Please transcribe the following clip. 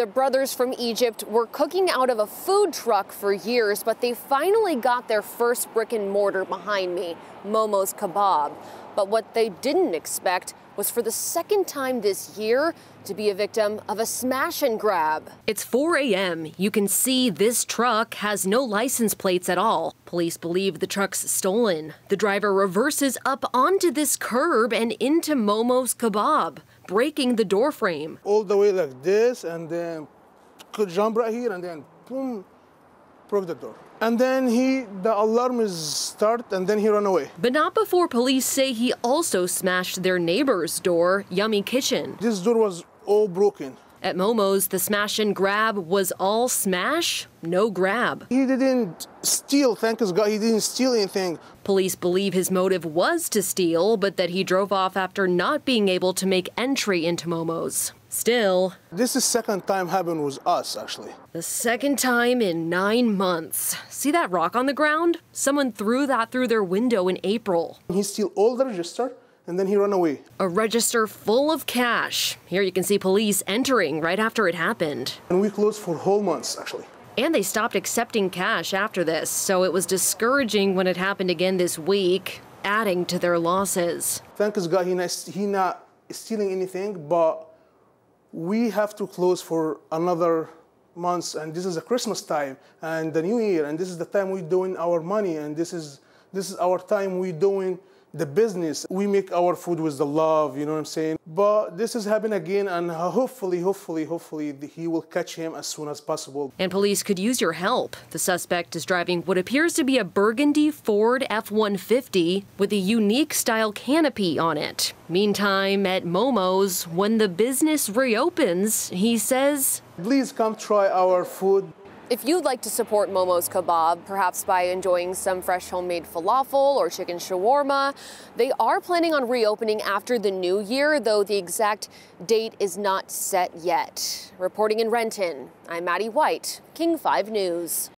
The brothers from Egypt were cooking out of a food truck for years, but they finally got their first brick and mortar behind me, Momo's Kebab. But what they didn't expect was for the second time this year to be a victim of a smash and grab. It's 4 a.m. You can see this truck has no license plates at all. Police believe the truck's stolen. The driver reverses up onto this curb and into Momo's Kebab, breaking the door frame. All the way like this, and then could jump right here, and then boom, broke the door. And then he, the alarm is start, and then he ran away. But not before police say he also smashed their neighbor's door, Yummy Kitchen. This door was all broken. At Momo's, the smash and grab was all smash, no grab. He didn't steal, thank God, he didn't steal anything. Police believe his motive was to steal, but that he drove off after not being able to make entry into Momo's. Still, this is second time happened with us actually. The second time in nine months. See that rock on the ground? Someone threw that through their window in April. He steal all the register and then he ran away. A register full of cash. Here you can see police entering right after it happened. And we closed for whole months actually. And they stopped accepting cash after this, so it was discouraging when it happened again this week, adding to their losses. Thank God he not, he not stealing anything, but we have to close for another months and this is a christmas time and the new year and this is the time we're doing our money and this is this is our time we're doing the business we make our food with the love you know what i'm saying? But this is happening again and hopefully hopefully hopefully he will catch him as soon as possible. And police could use your help. The suspect is driving what appears to be a burgundy ford f-150 with a unique style canopy on it. Meantime at momo's when the business reopens he says please come try our food if you'd like to support Momo's Kebab, perhaps by enjoying some fresh homemade falafel or chicken shawarma, they are planning on reopening after the new year, though the exact date is not set yet. Reporting in Renton, I'm Maddie White, King 5 News.